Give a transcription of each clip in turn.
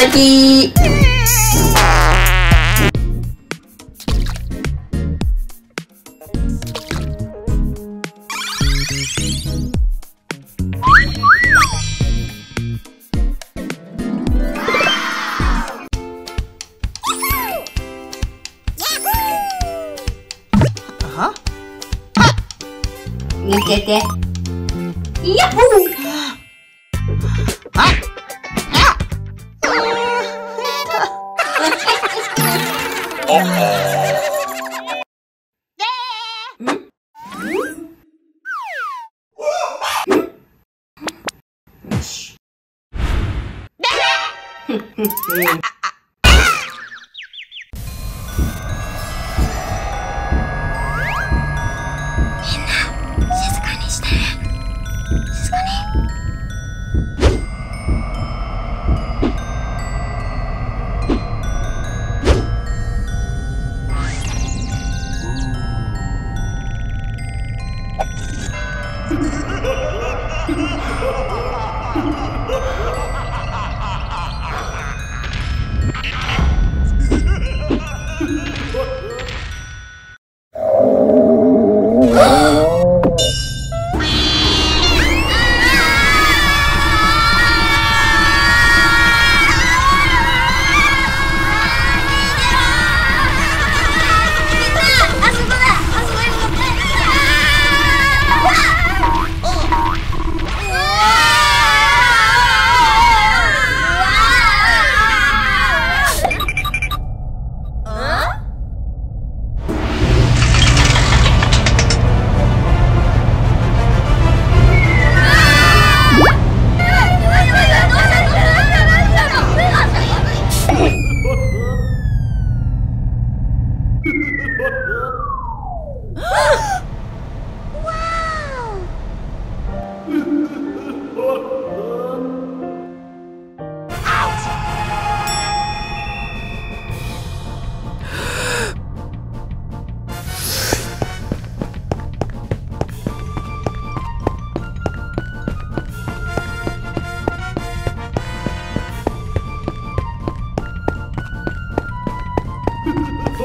敵は？見てて。やっほあ Oh, oh.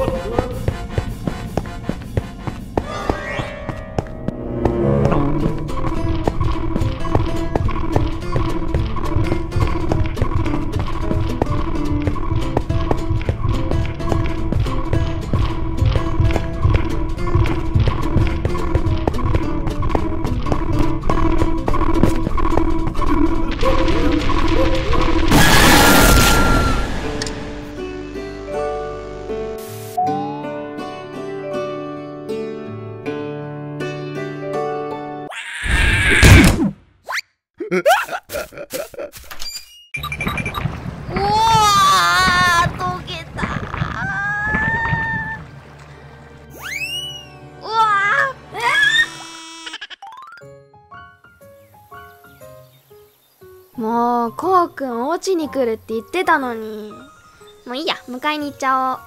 う もうこうくんお家に来るって言ってたのに。もういいや迎えに行っちゃおう。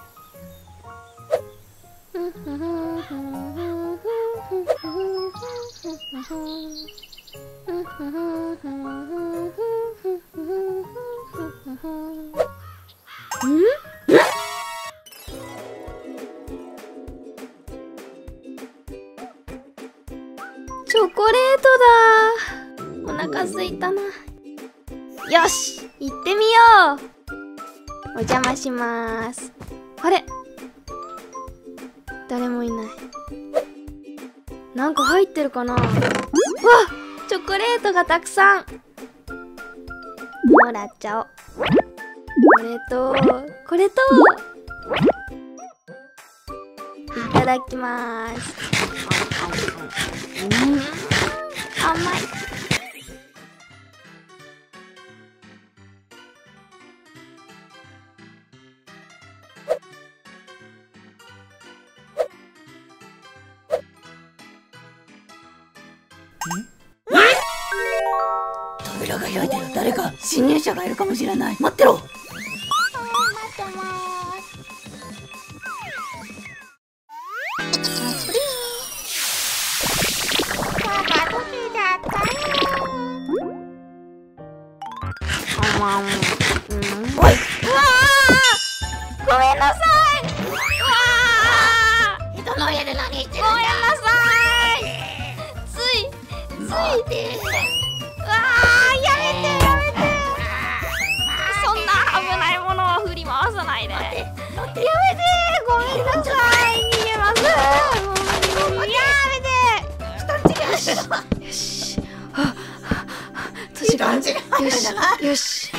チョコレートだ。お腹すいたな。よし行ってみよう。お邪魔します。あれ？誰もいない。なんか入ってるかな？わチョコレートがたくさん。もらっちゃおう。これとこれと。いただきます。うん甘い。扉が開いてる。誰か侵入者がいるかもしれない。待ってろ。ん。のて。るんだ。ごめんなさい。んだ待てうやめてやめて。そんな危ないものを振り回さないで。やめてごめんなさい逃げます。やめて。人んちが入よし。よし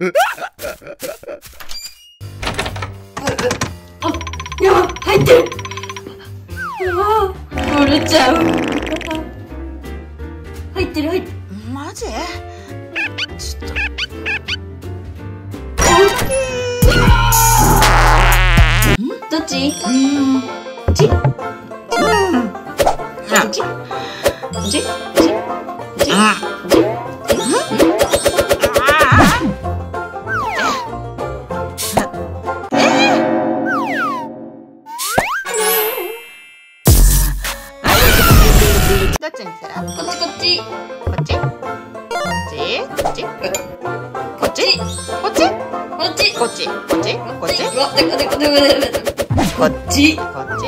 やば、入ってる。ああ、折れちゃう。入ってる。入ってる。マジちょっとどっちこっちこっちこっちこっち？こっち。こっち？こっち？こっち？こっちこでこでこっちこっち